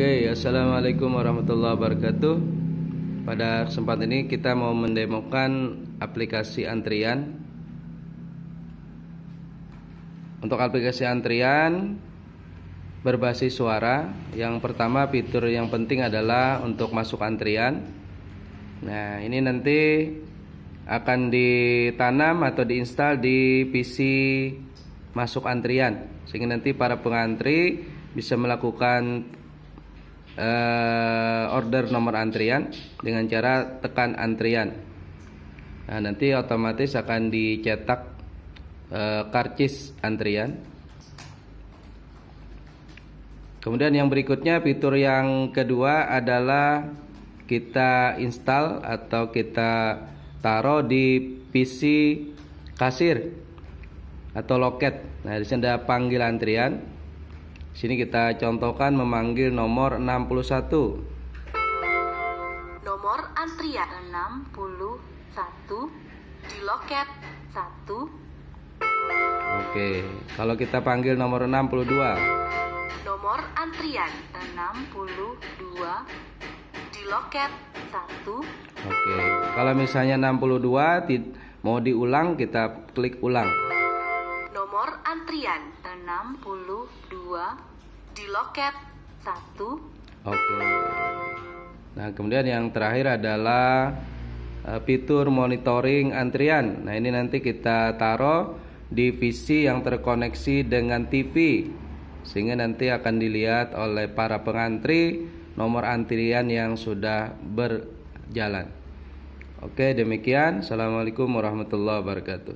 Oke, assalamualaikum warahmatullahi wabarakatuh. Pada kesempatan ini kita mau mendemokan aplikasi antrian. Untuk aplikasi antrian berbasis suara, yang pertama fitur yang penting adalah untuk masuk antrian. Nah, ini nanti akan ditanam atau diinstal di PC masuk antrian, sehingga nanti para pengantri bisa melakukan uh, order nomor antrian dengan cara tekan antrian. Nah, nanti otomatis akan dicetak uh, karcis antrian. Kemudian yang berikutnya fitur yang kedua adalah kita install atau kita taruh di PC kasir atau loket. Nah, di sini ada panggil antrian. Sini kita contohkan memanggil nomor 61. Nomor antrian 61 di loket 1. Oke, kalau kita panggil nomor 62. Nomor antrian 62 di loket 1. Oke, kalau misalnya 62 mau diulang kita klik ulang. Nomor antrian 62 di loket 1. Oke. Nah, kemudian yang terakhir adalah uh, fitur monitoring antrian. Nah, ini nanti kita taruh di PC yang terkoneksi dengan TV sehingga nanti akan dilihat oleh para pengantri nomor antrian yang sudah berjalan. Oke, demikian. Assalamualaikum warahmatullahi wabarakatuh.